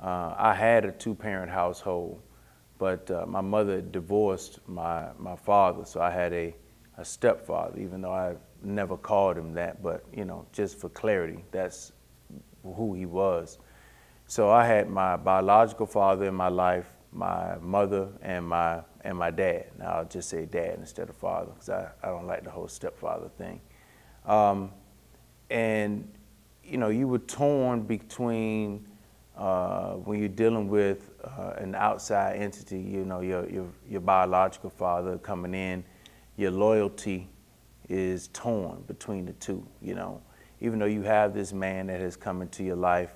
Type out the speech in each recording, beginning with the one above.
Uh, I had a two-parent household, but uh, my mother divorced my, my father, so I had a, a stepfather, even though I never called him that, but you know, just for clarity, that's who he was. So I had my biological father in my life, my mother, and my and my dad. Now I'll just say dad instead of father because I, I don't like the whole stepfather thing. Um, and you know, you were torn between uh, when you're dealing with uh, an outside entity. You know, your, your your biological father coming in, your loyalty is torn between the two. You know, even though you have this man that has come into your life,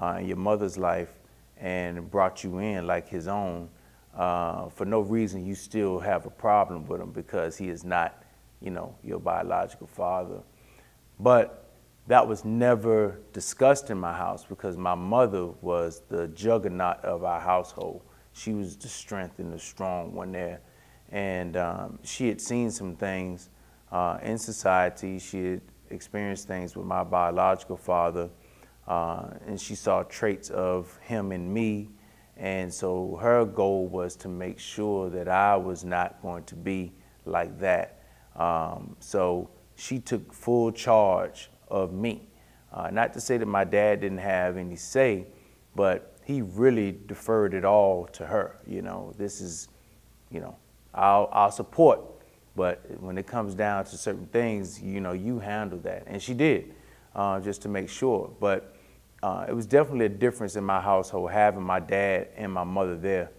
uh, your mother's life, and brought you in like his own, uh, for no reason you still have a problem with him because he is not, you know, your biological father. But that was never discussed in my house because my mother was the juggernaut of our household. She was the strength and the strong one there. And um, she had seen some things uh, in society. She had experienced things with my biological father, uh, and she saw traits of him in me. And so her goal was to make sure that I was not going to be like that. Um, so she took full charge of me. Uh, not to say that my dad didn't have any say, but he really deferred it all to her. You know, this is, you know, I'll, I'll support but when it comes down to certain things, you know, you handle that. And she did, uh, just to make sure. But uh, it was definitely a difference in my household having my dad and my mother there.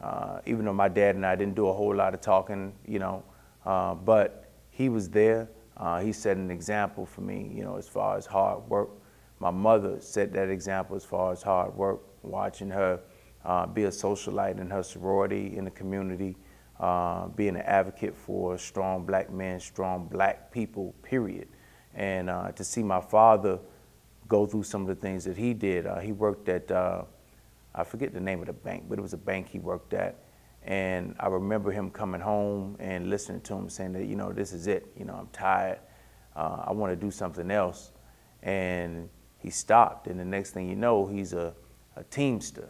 Uh, even though my dad and I didn't do a whole lot of talking, you know, uh, but he was there. Uh, he set an example for me, you know, as far as hard work. My mother set that example as far as hard work, watching her uh, be a socialite in her sorority in the community uh, being an advocate for strong black men, strong black people, period. And uh, to see my father go through some of the things that he did, uh, he worked at, uh, I forget the name of the bank, but it was a bank he worked at. And I remember him coming home and listening to him saying that, you know, this is it. You know, I'm tired. Uh, I want to do something else. And he stopped. And the next thing you know, he's a, a teamster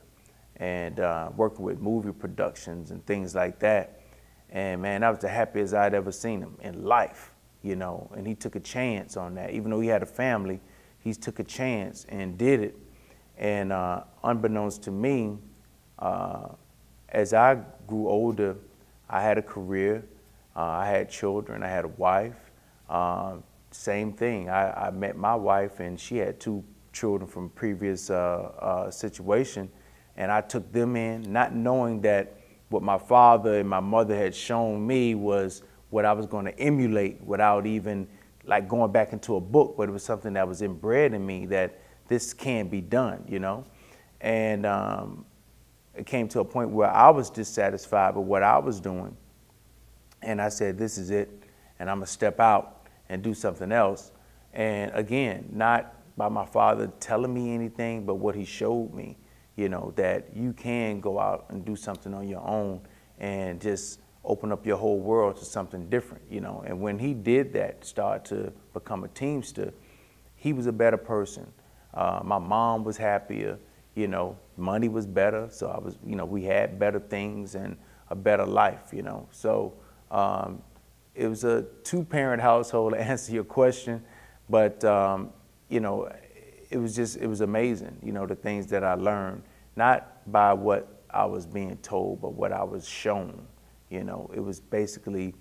and uh, working with movie productions and things like that. And man, I was the happiest I'd ever seen him in life, you know. And he took a chance on that. Even though he had a family, he took a chance and did it. And uh, unbeknownst to me, uh, as I grew older, I had a career, uh, I had children, I had a wife. Uh, same thing. I, I, met my wife, and she had two children from previous uh, uh, situation, and I took them in, not knowing that what my father and my mother had shown me was what I was going to emulate without even like going back into a book, but it was something that was inbred in me that this can be done, you know? And um, it came to a point where I was dissatisfied with what I was doing. And I said, this is it, and I'm gonna step out and do something else. And again, not by my father telling me anything, but what he showed me you know, that you can go out and do something on your own and just open up your whole world to something different, you know. And when he did that, start to become a teamster, he was a better person. Uh, my mom was happier, you know, money was better, so I was, you know, we had better things and a better life, you know. So um, it was a two-parent household to answer your question, but um, you know, it was just, it was amazing, you know, the things that I learned, not by what I was being told, but what I was shown. You know, it was basically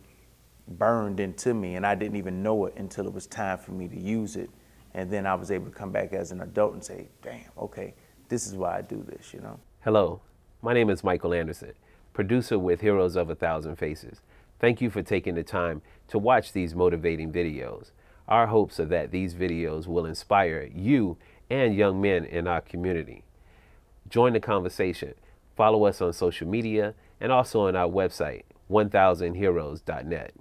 burned into me, and I didn't even know it until it was time for me to use it. And then I was able to come back as an adult and say, damn, okay, this is why I do this, you know? Hello, my name is Michael Anderson, producer with Heroes of a Thousand Faces. Thank you for taking the time to watch these motivating videos. Our hopes are that these videos will inspire you and young men in our community. Join the conversation. Follow us on social media and also on our website, 1000heroes.net.